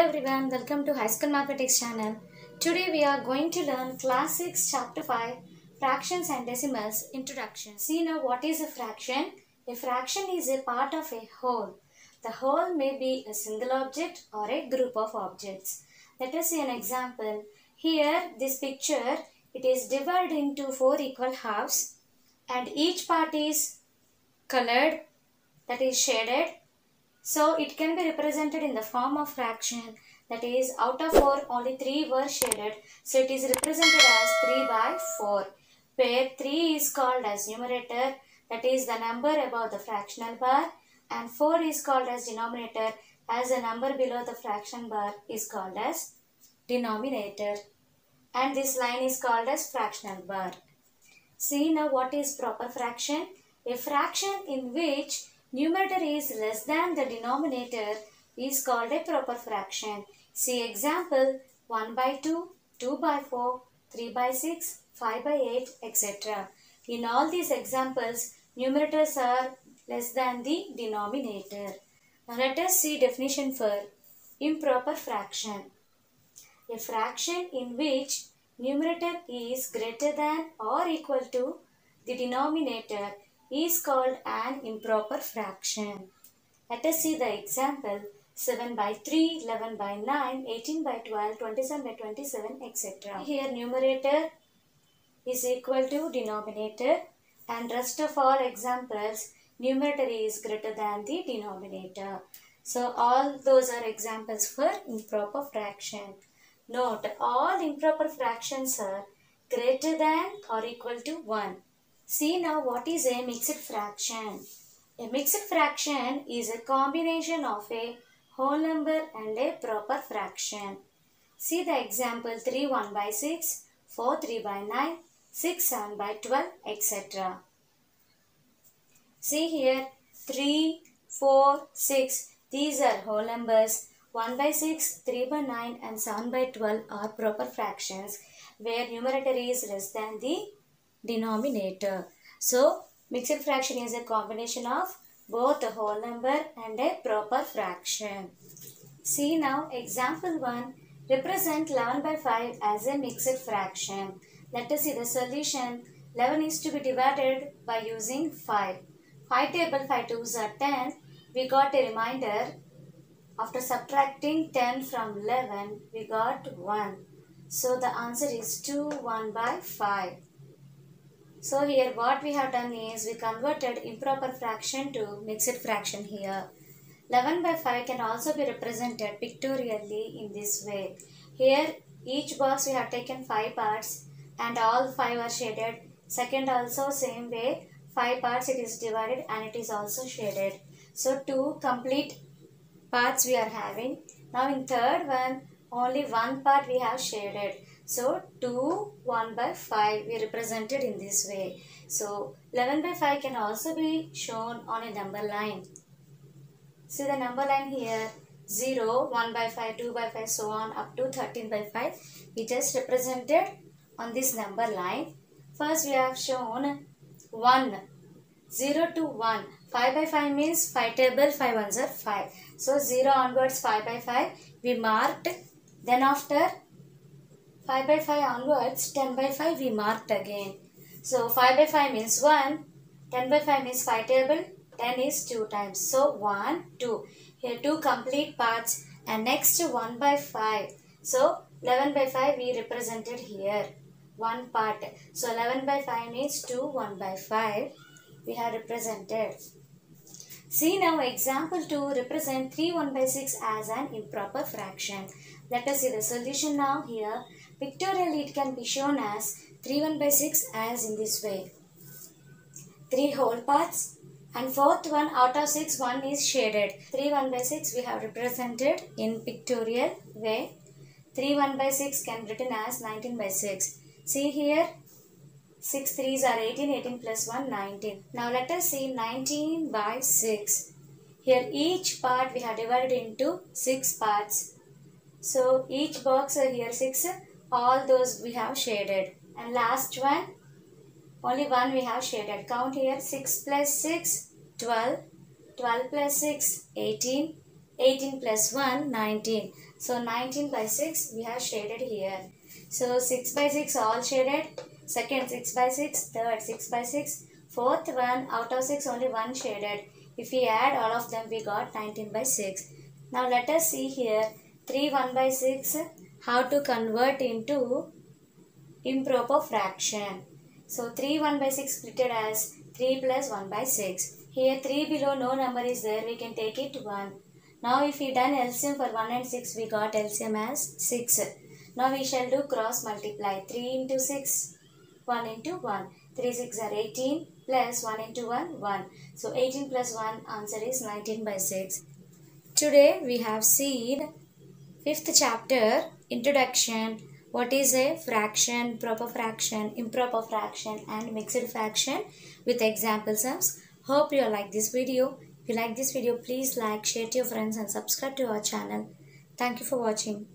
everyone, welcome to High School Mathematics channel. Today we are going to learn Class 6 Chapter 5 Fractions and Decimals Introduction. See now what is a fraction? A fraction is a part of a whole. The whole may be a single object or a group of objects. Let us see an example. Here this picture it is divided into four equal halves and each part is colored that is shaded so it can be represented in the form of fraction that is out of 4 only 3 were shaded so it is represented as 3 by 4 where 3 is called as numerator that is the number above the fractional bar and 4 is called as denominator as the number below the fraction bar is called as denominator and this line is called as fractional bar. See now what is proper fraction? A fraction in which numerator is less than the denominator is called a proper fraction. See example 1 by 2, 2 by 4, 3 by 6, 5 by 8, etc. In all these examples, numerators are less than the denominator. Now let us see definition for improper fraction. A fraction in which numerator is greater than or equal to the denominator is called an improper fraction. Let us see the example 7 by 3, 11 by 9, 18 by 12, 27 by 27, etc. Here numerator is equal to denominator and rest of all examples numerator is greater than the denominator. So all those are examples for improper fraction. Note all improper fractions are greater than or equal to 1. See now what is a mixed fraction. A mixed fraction is a combination of a whole number and a proper fraction. See the example 3 1 by 6, 4 3 by 9, 6 7 by 12 etc. See here 3, 4, 6 these are whole numbers 1 by 6, 3 by 9 and 7 by 12 are proper fractions where numerator is less than the denominator. So, mixed fraction is a combination of both a whole number and a proper fraction. See now example 1 represent 11 by 5 as a mixed fraction. Let us see the solution. 11 is to be divided by using 5. 5 table 5 2s are 10. We got a reminder after subtracting 10 from 11, we got 1. So the answer is 2, 1 by 5. So here what we have done is we converted improper fraction to mixed fraction here. 11 by 5 can also be represented pictorially in this way. Here each box we have taken 5 parts and all 5 are shaded. Second also same way 5 parts it is divided and it is also shaded. So two complete parts we are having. Now in third one only one part we have shaded. So 2 1 by 5 we represented in this way. So 11 by 5 can also be shown on a number line. See the number line here 0, 1 by 5, 2 by 5 so on up to 13 by 5. We just represented on this number line. First we have shown 1, 0 to 1. 5 by 5 means 5 table, 5 ones are 5. So 0 onwards 5 by 5 we marked. Then after 5 by 5 onwards 10 by 5 we marked again. So 5 by 5 means 1. 10 by 5 means 5 table. 10 is 2 times. So 1, 2. Here 2 complete parts and next 1 by 5. So 11 by 5 we represented here. 1 part. So 11 by 5 means 2, 1 by 5 we have represented. See now example 2 represent 3 1 by 6 as an improper fraction. Let us see the solution now here. Pictorially it can be shown as 3 1 by 6 as in this way. 3 whole parts and fourth one out of 6 1 is shaded. 3 1 by 6 we have represented in pictorial way. 3 1 by 6 can be written as 19 by 6. See here 6 3s are 18, 18 plus 1, 19. Now let us see 19 by 6. Here each part we have divided into 6 parts. So each box here 6, all those we have shaded. And last one, only one we have shaded. Count here 6 plus 6, 12, 12 plus 6, 18, 18 plus 1, 19. So 19 by 6 we have shaded here. So 6 by 6 all shaded. Second 6 by 6, third 6 by 6, fourth one out of 6 only one shaded. If we add all of them we got 19 by 6. Now let us see here 3 1 by 6 how to convert into improper fraction. So 3 1 by 6 split as 3 plus 1 by 6. Here 3 below no number is there we can take it 1. Now if we done LCM for 1 and 6 we got LCM as 6. Now we shall do cross multiply 3 into 6 1 into 1. 3 6 are 18 plus 1 into 1 1. So 18 plus 1 answer is 19 by 6. Today we have seen fifth chapter introduction. What is a fraction proper fraction improper fraction and mixed fraction with example sums hope you like this video. If you like this video please like share to your friends and subscribe to our channel. Thank you for watching